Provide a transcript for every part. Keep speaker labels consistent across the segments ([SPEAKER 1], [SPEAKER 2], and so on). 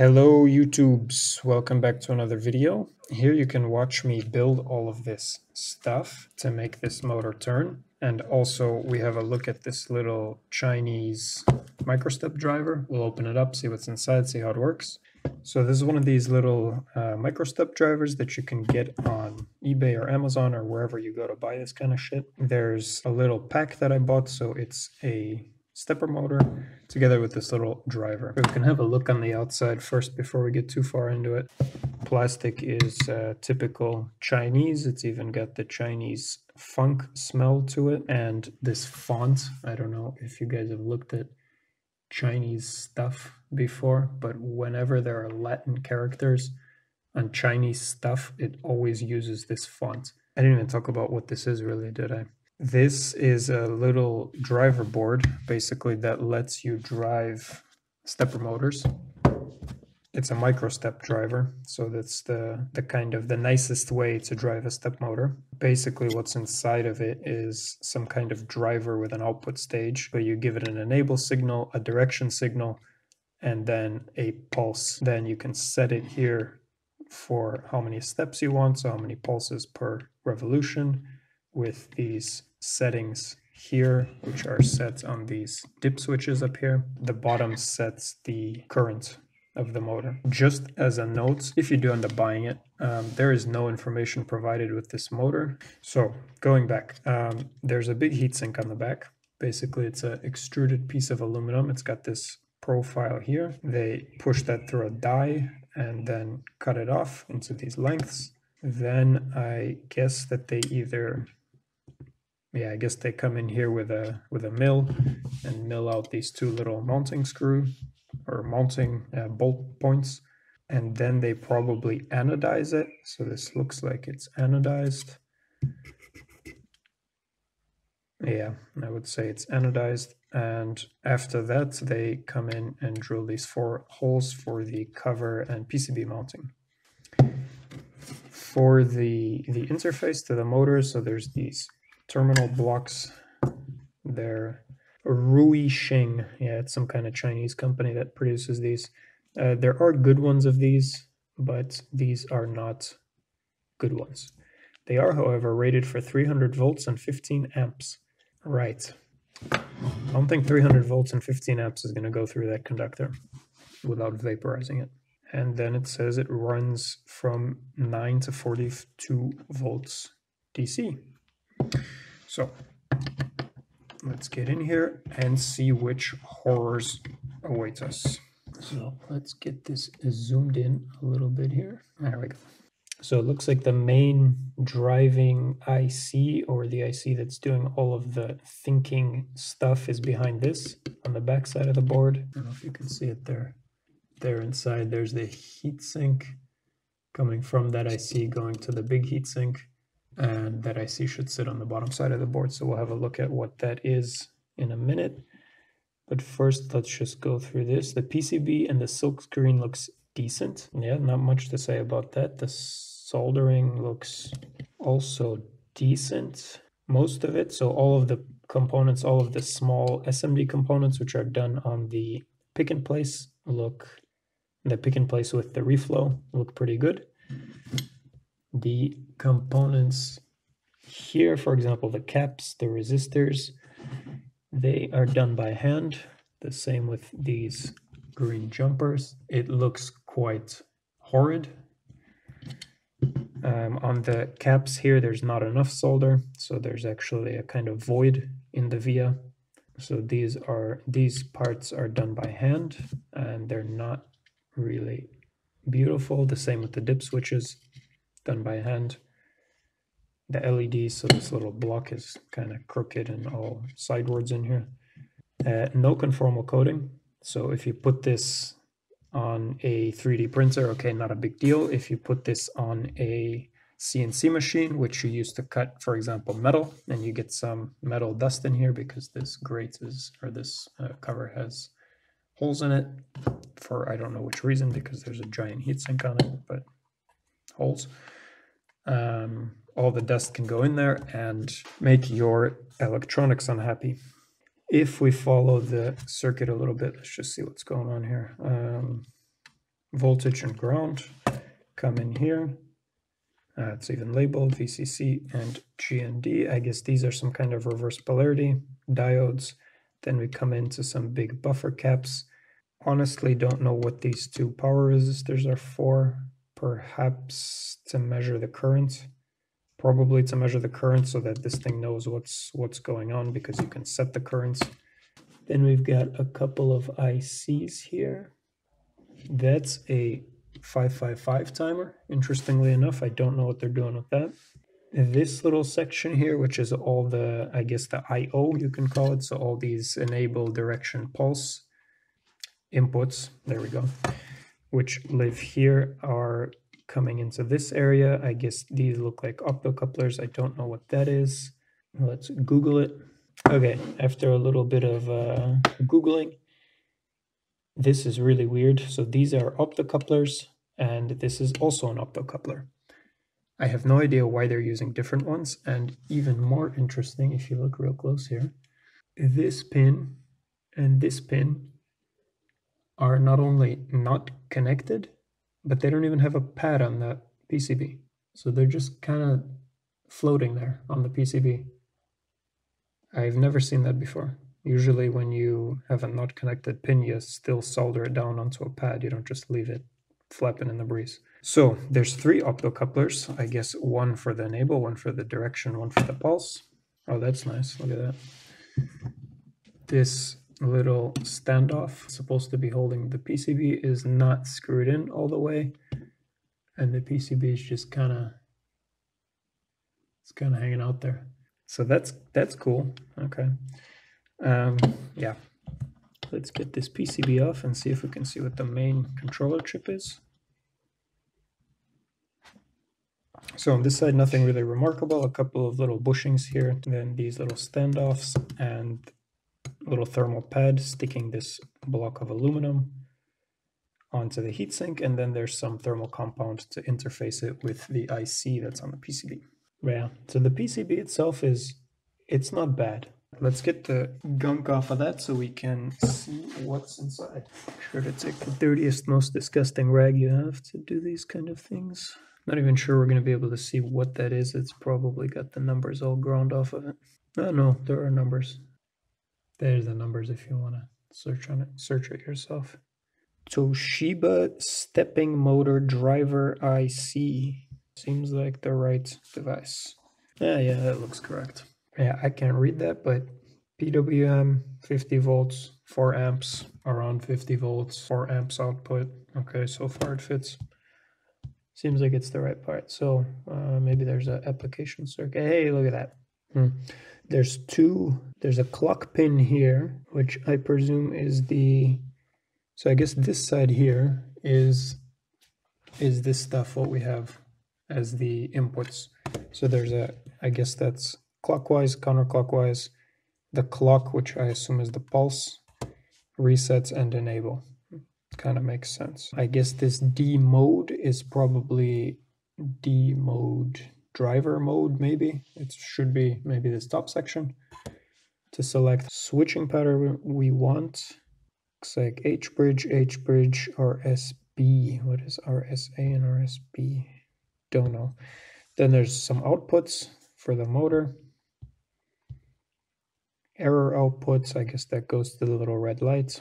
[SPEAKER 1] Hello YouTubes, welcome back to another video. Here you can watch me build all of this stuff to make this motor turn. And also we have a look at this little Chinese microstep driver. We'll open it up, see what's inside, see how it works. So this is one of these little uh, microstep drivers that you can get on eBay or Amazon or wherever you go to buy this kind of shit. There's a little pack that I bought, so it's a stepper motor together with this little driver. We can have a look on the outside first before we get too far into it. Plastic is uh, typical Chinese. It's even got the Chinese funk smell to it. And this font, I don't know if you guys have looked at Chinese stuff before, but whenever there are Latin characters on Chinese stuff, it always uses this font. I didn't even talk about what this is really, did I? This is a little driver board, basically, that lets you drive stepper motors. It's a micro step driver, so that's the, the kind of the nicest way to drive a step motor. Basically, what's inside of it is some kind of driver with an output stage, but you give it an enable signal, a direction signal, and then a pulse. Then you can set it here for how many steps you want, so how many pulses per revolution with these settings here, which are set on these dip switches up here. The bottom sets the current of the motor. Just as a note, if you do end up buying it, um, there is no information provided with this motor. So going back, um, there's a big heatsink on the back. Basically, it's an extruded piece of aluminum. It's got this profile here. They push that through a die and then cut it off into these lengths. Then I guess that they either yeah, I guess they come in here with a with a mill and mill out these two little mounting screw or mounting uh, bolt points, and then they probably anodize it. So this looks like it's anodized. Yeah, I would say it's anodized. And after that, they come in and drill these four holes for the cover and PCB mounting. For the, the interface to the motor, so there's these terminal blocks. They're Rui Sheng. Yeah, it's some kind of Chinese company that produces these. Uh, there are good ones of these, but these are not good ones. They are, however, rated for 300 volts and 15 amps. Right. I don't think 300 volts and 15 amps is going to go through that conductor without vaporizing it. And then it says it runs from 9 to 42 volts DC. So let's get in here and see which horrors await us. So let's get this zoomed in a little bit here. There we go. So it looks like the main driving IC or the IC that's doing all of the thinking stuff is behind this on the back side of the board. I don't know if you can see it there. There inside, there's the heatsink coming from that IC going to the big heatsink and that IC should sit on the bottom side of the board. So we'll have a look at what that is in a minute. But first, let's just go through this. The PCB and the silk screen looks decent. Yeah, not much to say about that. The soldering looks also decent. Most of it, so all of the components, all of the small SMD components, which are done on the pick and place, look, the pick and place with the reflow look pretty good the components here, for example, the caps, the resistors, they are done by hand. The same with these green jumpers. It looks quite horrid. Um, on the caps here, there's not enough solder, so there's actually a kind of void in the via. So these are these parts are done by hand, and they're not really beautiful. The same with the dip switches done by hand. The LED, so this little block is kind of crooked and all sidewards in here. Uh, no conformal coating. So if you put this on a 3D printer, okay, not a big deal. If you put this on a CNC machine, which you use to cut, for example, metal, and you get some metal dust in here because this grate is, or this uh, cover has holes in it for I don't know which reason because there's a giant heatsink on it, but holes. Um, all the dust can go in there and make your electronics unhappy. If we follow the circuit a little bit, let's just see what's going on here. Um, voltage and ground come in here. Uh, it's even labeled VCC and GND. I guess these are some kind of reverse polarity diodes. Then we come into some big buffer caps. Honestly, don't know what these two power resistors are for. Perhaps to measure the current. Probably to measure the current so that this thing knows what's what's going on because you can set the currents. Then we've got a couple of ICs here. That's a 555 timer. Interestingly enough, I don't know what they're doing with that. This little section here, which is all the, I guess the I.O. you can call it, so all these enable direction pulse inputs, there we go, which live here are coming into this area. I guess these look like optocouplers. I don't know what that is. Let's Google it. Okay, after a little bit of uh, Googling, this is really weird. So these are optocouplers, and this is also an optocoupler. I have no idea why they're using different ones, and even more interesting, if you look real close here, this pin and this pin are not only not connected, but they don't even have a pad on that PCB. So they're just kind of floating there on the PCB. I've never seen that before. Usually when you have a not connected pin, you still solder it down onto a pad. You don't just leave it flapping in the breeze. So there's three optocouplers. I guess one for the enable, one for the direction, one for the pulse. Oh, that's nice. Look at that. This little standoff supposed to be holding the PCB is not screwed in all the way. And the PCB is just kind of, it's kind of hanging out there. So that's, that's cool. Okay. Um, yeah, let's get this PCB off and see if we can see what the main controller chip is. So on this side, nothing really remarkable, a couple of little bushings here, then these little standoffs and little thermal pad sticking this block of aluminum onto the heatsink, and then there's some thermal compound to interface it with the IC that's on the PCB. Yeah, so the PCB itself is, it's not bad. Let's get the gunk off of that so we can see what's inside. Sure to take the dirtiest, most disgusting rag you have to do these kind of things. Not even sure we're going to be able to see what that is. It's probably got the numbers all ground off of it. Oh no, there are numbers. There's the numbers if you want to search on it. Search it yourself. Toshiba stepping motor driver IC. Seems like the right device. Yeah, yeah, that looks correct. Yeah, I can't read that, but PWM 50 volts, 4 amps, around 50 volts, 4 amps output. Okay, so far it fits. Seems like it's the right part. So uh, maybe there's an application circuit. Hey, look at that. Hmm. There's two, there's a clock pin here, which I presume is the, so I guess this side here is, is this stuff, what we have as the inputs. So there's a, I guess that's clockwise, counterclockwise, the clock, which I assume is the pulse, resets and enable. Kind of makes sense. I guess this D mode is probably D mode driver mode, maybe. It should be maybe this top section. To select switching pattern we want, looks like H bridge, H bridge, RSB. What is RSA and RSB? Don't know. Then there's some outputs for the motor error outputs. I guess that goes to the little red lights.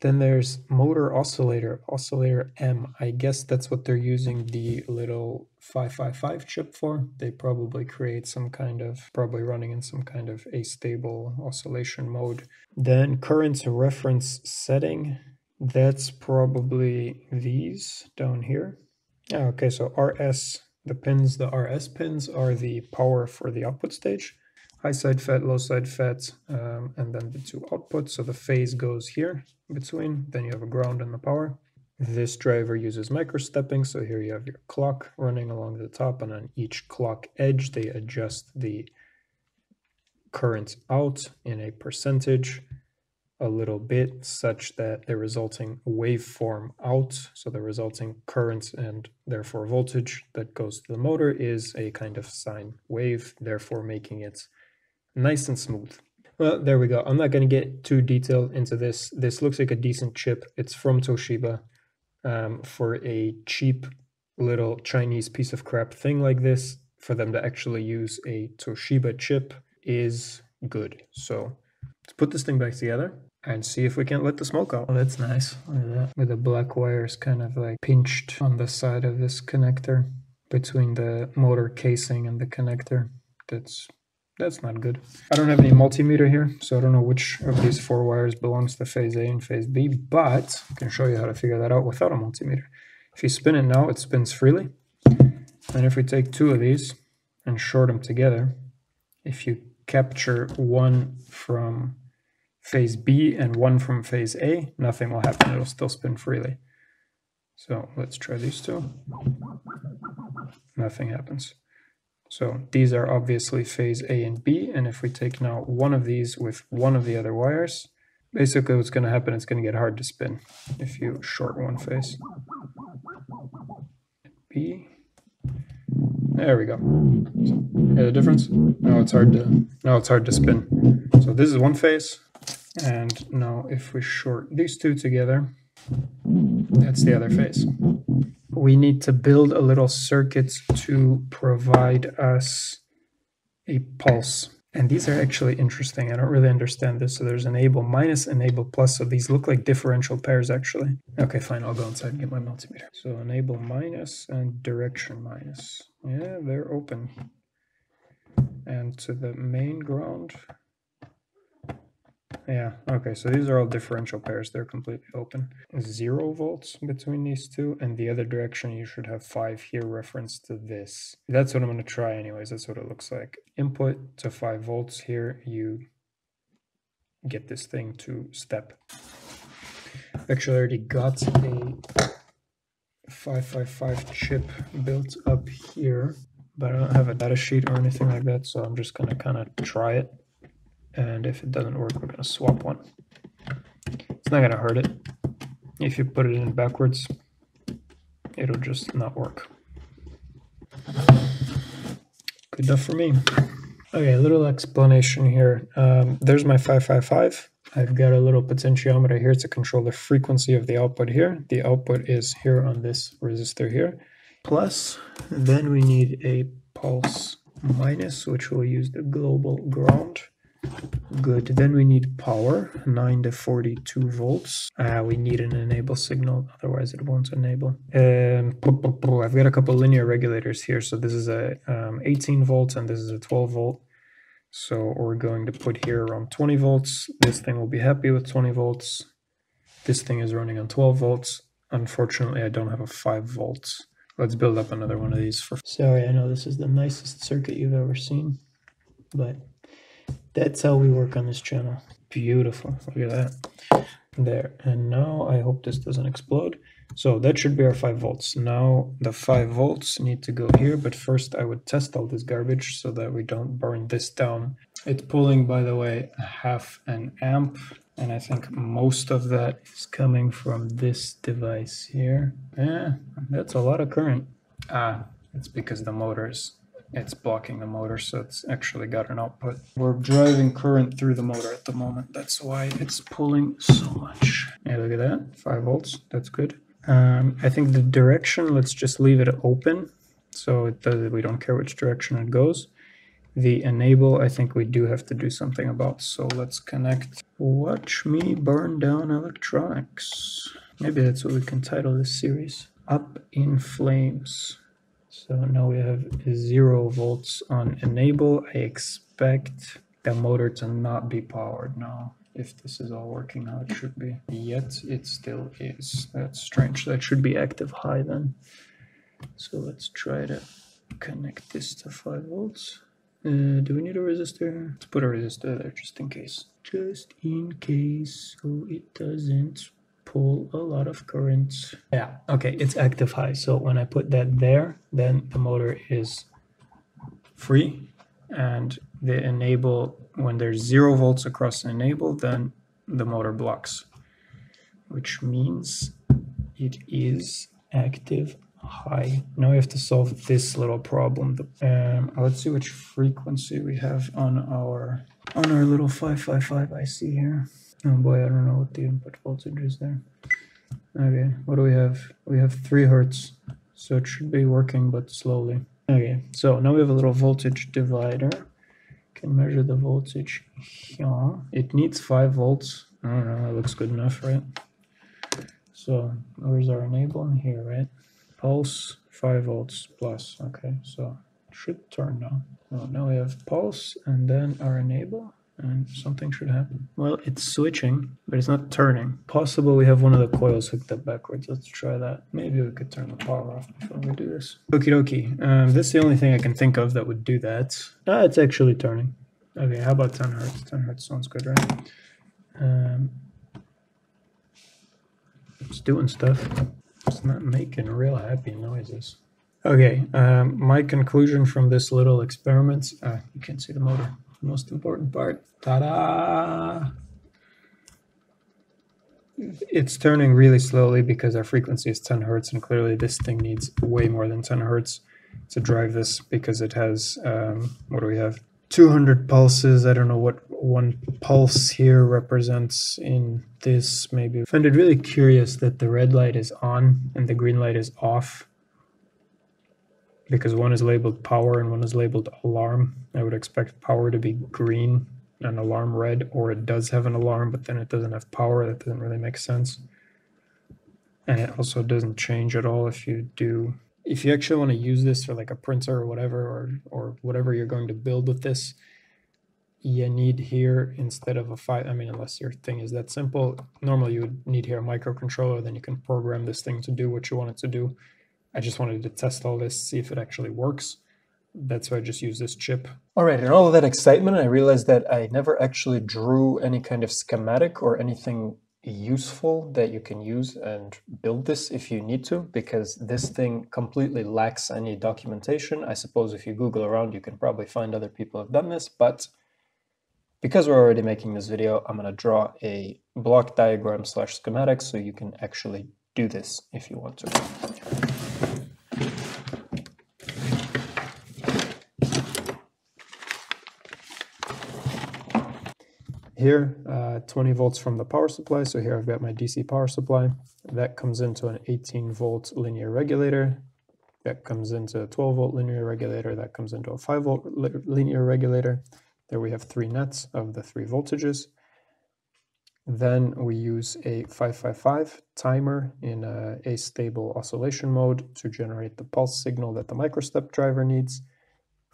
[SPEAKER 1] Then there's motor oscillator, oscillator M. I guess that's what they're using the little 555 chip for. They probably create some kind of, probably running in some kind of astable oscillation mode. Then current reference setting, that's probably these down here. Ah, okay, so RS, the pins, the RS pins are the power for the output stage high side FET, low side FET, um, and then the two outputs. So the phase goes here between, then you have a ground and the power. This driver uses microstepping, so here you have your clock running along the top, and on each clock edge, they adjust the current out in a percentage a little bit such that the resulting waveform out, so the resulting current and therefore voltage that goes to the motor is a kind of sine wave, therefore making it nice and smooth. Well, there we go. I'm not going to get too detailed into this. This looks like a decent chip. It's from Toshiba. um, for a cheap little Chinese piece of crap thing like this, for them to actually use a Toshiba chip is good. So let's put this thing back together and see if we can't let the smoke out. Oh, that's nice. Look at that. With the black wires kind of like pinched on the side of this connector between the motor casing and the connector. That's that's not good. I don't have any multimeter here, so I don't know which of these four wires belongs to phase A and phase B, but I can show you how to figure that out without a multimeter. If you spin it now, it spins freely. And if we take two of these and short them together, if you capture one from phase B and one from phase A, nothing will happen. It'll still spin freely. So let's try these two. Nothing happens. So these are obviously phase A and B, and if we take now one of these with one of the other wires, basically what's going to happen, it's going to get hard to spin if you short one phase. B. There we go. Hear the difference? Now it's hard to now it's hard to spin. So this is one phase, and now if we short these two together, that's the other phase we need to build a little circuit to provide us a pulse. And these are actually interesting. I don't really understand this. So there's enable minus, enable plus. So these look like differential pairs actually. Okay, fine. I'll go inside and get my multimeter. So enable minus and direction minus. Yeah, they're open. And to the main ground, yeah, okay, so these are all differential pairs. They're completely open. Zero volts between these two, and the other direction you should have five here reference to this. That's what I'm to try anyways. That's what it looks like. Input to five volts here, you get this thing to step. Actually, I already got a 555 chip built up here, but I don't have a data sheet or anything like that, so I'm just to kind of try it and if it doesn't work, we're going to swap one. It's not going to hurt it. If you put it in backwards, it'll just not work. Good enough for me. Okay, a little explanation here. Um, there's my 555. I've got a little potentiometer here to control the frequency of the output here. The output is here on this resistor here. Plus, then we need a pulse minus, which will use the global ground. Good. Then we need power, 9 to 42 volts. Uh, we need an enable signal, otherwise it won't enable. Um, I've got a couple linear regulators here. So this is a um, 18 volts and this is a 12 volt. So we're going to put here around 20 volts. This thing will be happy with 20 volts. This thing is running on 12 volts. Unfortunately, I don't have a 5 volts. Let's build up another one of these. for. Sorry, I know this is the nicest circuit you've ever seen, but that's how we work on this channel. Beautiful. Look at that. There. And now I hope this doesn't explode. So that should be our 5 volts. Now the 5 volts need to go here, but first I would test all this garbage so that we don't burn this down. It's pulling, by the way, half an amp, and I think most of that is coming from this device here. Yeah, that's a lot of current. Ah, it's because the motor's it's blocking the motor, so it's actually got an output. We're driving current through the motor at the moment. That's why it's pulling so much. Yeah, look at that, five volts, that's good. Um, I think the direction, let's just leave it open. So it does, we don't care which direction it goes. The enable, I think we do have to do something about. So let's connect. Watch me burn down electronics. Maybe that's what we can title this series. Up in flames. So now we have zero volts on enable. I expect the motor to not be powered now if this is all working how it should be. Yet it still is. That's strange. That should be active high then. So let's try to connect this to 5 volts. Uh, do we need a resistor? Let's put a resistor there just in case. Just in case so it doesn't pull a lot of current. Yeah, okay, it's active high. So when I put that there, then the motor is free and the enable, when there's zero volts across the enable, then the motor blocks, which means it is active high. Now we have to solve this little problem. Um, let's see which frequency we have on our on our little 555 IC here. Oh boy, I don't know what the input voltage is there. Okay, what do we have? We have 3 hertz, so it should be working, but slowly. Okay, so now we have a little voltage divider. Can measure the voltage here. It needs 5 volts. I don't know, that looks good enough, right? So where's our enable? Here, right? Pulse, 5 volts plus. Okay, so should turn now. Well, now we have pulse and then our enable and something should happen. Well, it's switching, but it's not turning. Possible we have one of the coils hooked up backwards. Let's try that. Maybe we could turn the power off before we do this. Okie dokie. Um, this is the only thing I can think of that would do that. Ah, it's actually turning. Okay, how about 10 hertz? 10 hertz sounds good, right? Um, it's doing stuff. It's not making real happy noises. Okay, um, my conclusion from this little experiment, uh, you can't see the motor, most important part. Ta-da! It's turning really slowly because our frequency is 10 hertz, and clearly this thing needs way more than 10 hertz to drive this because it has, um, what do we have? 200 pulses. I don't know what one pulse here represents in this maybe. I find it really curious that the red light is on and the green light is off because one is labeled power and one is labeled alarm. I would expect power to be green and alarm red, or it does have an alarm, but then it doesn't have power. That doesn't really make sense. And it also doesn't change at all if you do if you actually want to use this for like a printer or whatever or or whatever you're going to build with this you need here instead of a five i mean unless your thing is that simple normally you would need here a microcontroller then you can program this thing to do what you want it to do i just wanted to test all this see if it actually works that's why i just use this chip
[SPEAKER 2] all right in all of that excitement i realized that i never actually drew any kind of schematic or anything useful that you can use and build this if you need to because this thing completely lacks any documentation. I suppose if you Google around you can probably find other people have done this, but because we're already making this video, I'm going to draw a block diagram slash schematic so you can actually do this if you want to.
[SPEAKER 1] Here, uh, 20 volts from the power supply. So here I've got my DC power supply. That comes into an 18 volt linear regulator. That comes into a 12 volt linear regulator. That comes into a 5 volt linear regulator. There we have three nets of the three voltages. Then we use a 555 timer in astable oscillation mode to generate the pulse signal that the microstep driver needs.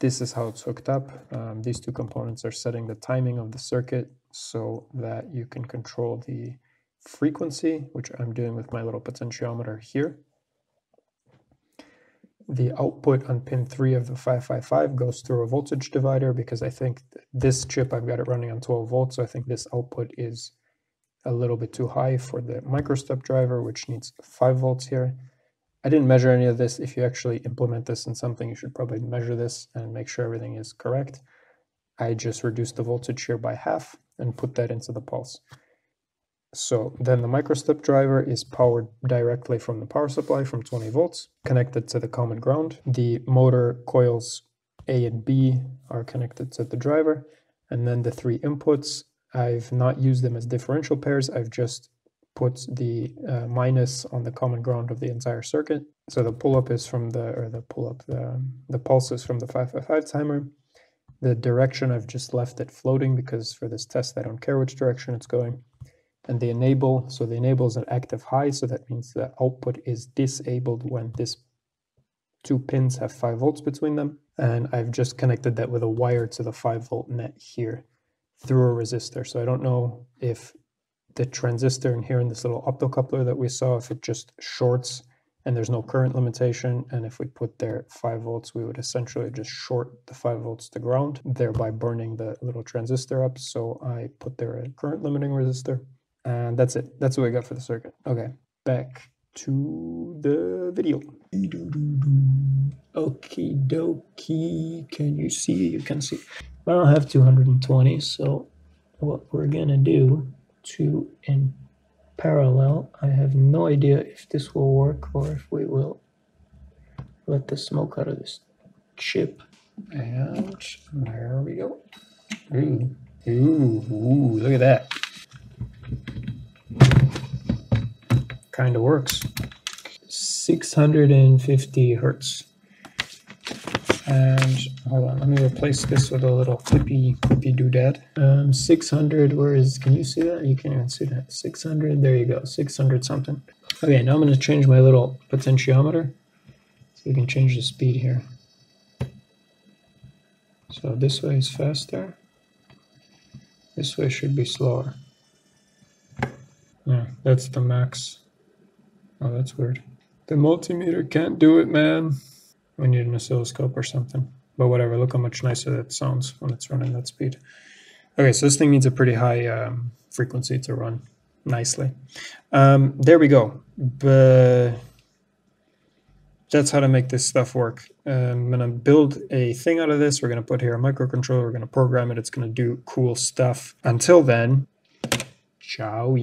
[SPEAKER 1] This is how it's hooked up. Um, these two components are setting the timing of the circuit so that you can control the frequency, which I'm doing with my little potentiometer here. The output on pin 3 of the 555 goes through a voltage divider because I think this chip, I've got it running on 12 volts, so I think this output is a little bit too high for the microstep driver, which needs 5 volts here. I didn't measure any of this. If you actually implement this in something, you should probably measure this and make sure everything is correct. I just reduced the voltage here by half and put that into the pulse. So then the microstep driver is powered directly from the power supply from 20 volts, connected to the common ground. The motor coils A and B are connected to the driver. And then the three inputs, I've not used them as differential pairs. I've just put the uh, minus on the common ground of the entire circuit. So the pull-up is from the, or the pull-up, the, the pulse is from the 555 timer. The direction, I've just left it floating because for this test, I don't care which direction it's going. And the enable, so the enable is an active high, so that means the output is disabled when this two pins have 5 volts between them. And I've just connected that with a wire to the 5 volt net here through a resistor. So I don't know if the transistor in here in this little optocoupler that we saw, if it just shorts and there's no current limitation. And if we put there 5 volts, we would essentially just short the 5 volts to ground, thereby burning the little transistor up. So I put there a current limiting resistor. And that's it. That's what we got for the circuit. Okay, back to the video. Okie dokie. Can you see? You can see. I don't have 220, so what we're gonna do to in parallel. I have no idea if this will work or if we will let the smoke out of this chip. And there we go. Ooh, ooh, ooh, look at that. kind of works. 650 hertz. And hold on, let me replace this with a little clippy, clippy doodad. Um, 600, where is, can you see that? You can't even see that. 600, there you go, 600 something. Okay, now I'm going to change my little potentiometer. So we can change the speed here. So this way is faster. This way should be slower. Yeah, that's the max. Oh, that's weird. The multimeter can't do it, man. We need an oscilloscope or something. But whatever, look how much nicer that sounds when it's running that speed. Okay, so this thing needs a pretty high um, frequency to run nicely. Um, there we go. But that's how to make this stuff work. Um, I'm going to build a thing out of this. We're going to put here a microcontroller. We're going to program it. It's going to do cool stuff. Until then, ciao.